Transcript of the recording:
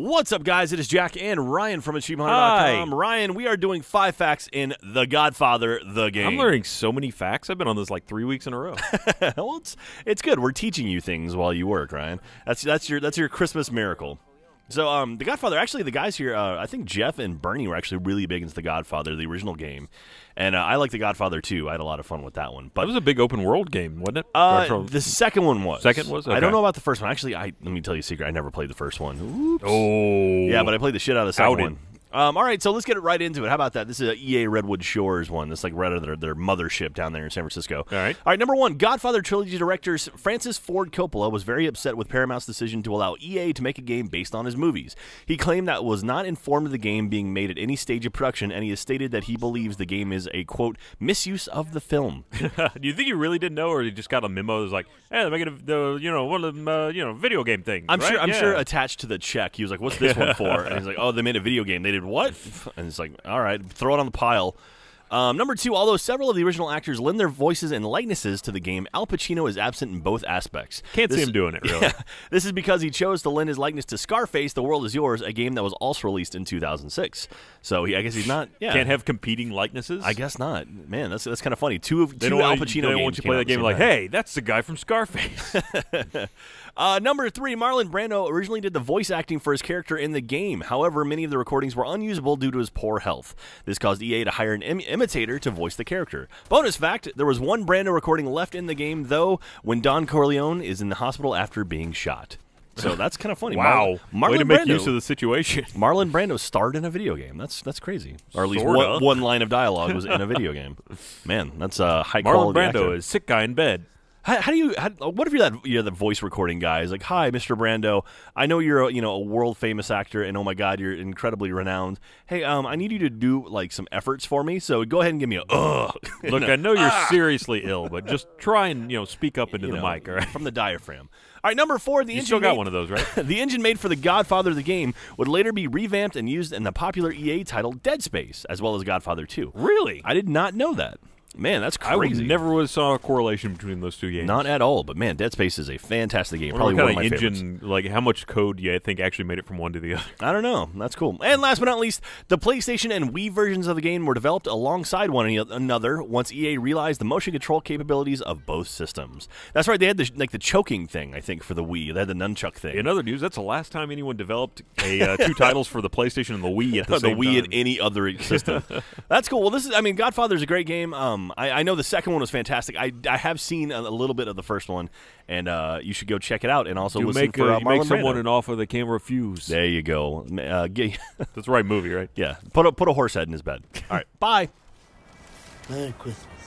What's up, guys? It is Jack and Ryan from AchievementHunter.com. Ryan, we are doing five facts in The Godfather, the game. I'm learning so many facts. I've been on this like three weeks in a row. well, it's it's good. We're teaching you things while you work, Ryan. That's that's your that's your Christmas miracle. So, um, The Godfather. Actually, the guys here, uh, I think Geoff and Burnie were actually really big into The Godfather, the original game, and uh, I like The Godfather too. I had a lot of fun with that one. But that was a big open world game, wasn't it? uh, the second one was. Second was? I don't know about the first one. Actually, I let me tell you a secret. I never played the first one. Oops. oh, Yeah, but I played the shit out of the second Outed. one. Um, all right, so let's get it right into it. How about that? This is a EA Redwood Shores one. This is like right out of their, their mothership down there in San Francisco. All right. All right, number one, Godfather trilogy director Francis Ford Coppola was very upset with Paramount's decision to allow EA to make a game based on his movies. He claimed that was not informed of the game being made at any stage of production, and he has stated that he believes the game is a quote misuse of the film. Do you think you really didn't know, or you just got a memo that was like, "Hey, they're making a the you know one of them uh, you know video game things"? I'm right? sure. I'm Yeah. sure attached to the check, he was like, "What's this one for?" And he's like, "Oh, they made a video game. They did what?" And it's like, "All right, throw it on the pile." Um, number two, although several of the original actors lend their voices and likenesses to the game, Al Pacino is absent in both aspects. Can't see him doing it, really. Yeah. this is because he chose to lend his likeness to Scarface: The World Is Yours, a game that was also released in 2006. So he, I guess he's not. Yeah, Can't have competing likenesses. I guess not. Man, that's that's kind of funny. Two of they two Al Pacino you, they don't want you to play that game like, "Hey, that's the guy from Scarface." Uh, number three, Marlon Brando originally did the voice acting for his character in the game. However, many of the recordings were unusable due to his poor health. This caused EA to hire an Im- imitator to voice the character. Bonus fact there was one Brando recording left in the game, though, when Don Corleone is in the hospital after being shot. So that's kind of funny. wow, Mar- Marlon way to make Brando, use of the situation. Marlon Brando starred in a video game. That's that's crazy. Or at least one, one line of dialogue was in a video game. Man, that's a high Marlon quality Brando actor. is sick guy in bed. How, how do you? How, what if you're that you're the voice recording guy? It's like, hi, Mr. Brando. I know you're a, you know a world famous actor, and oh my God, you're incredibly renowned. Hey, um, I need you to do like some efforts for me. So go ahead and give me a ugh. Look, I know you're seriously ill, but just try and you know speak up into you the know, mic. All right, from the diaphragm. All right, number four. The you engine still got made- one of those, right? the engine made for the Godfather of the game would later be revamped and used in the popular EA title Dead Space, as well as Godfather 2. Really? I did not know that. Man, that's crazy. I never would have saw a correlation between those two games. Not at all, but man, Dead Space is a fantastic game. Probably one of what my kind of favorites. engine, like how much code do you think actually made it from one to the other. I don't know. That's cool. And last but not least, the PlayStation and Wii versions of the game were developed alongside one another once EA realized the motion control capabilities of both systems. That's right. They had the like the choking thing, I think, for the Wii. They had the nunchuck thing. In other news, that's the last time anyone developed a uh, two titles for the PlayStation and the Wii at the, the same Wii time. and any other system. That's cool. Well, this is. I mean, Godfather's a great game. Um, I, I know the second one was fantastic. I, I have seen a, a little bit of the first one, and uh, you should go check it out. And also you listen make, for uh, uh, you make someone Brando. an offer they can't refuse. There you go. Uh, get, That's the right movie, right? yeah, put a put a horse head in his bed. All right, bye. Merry Christmas.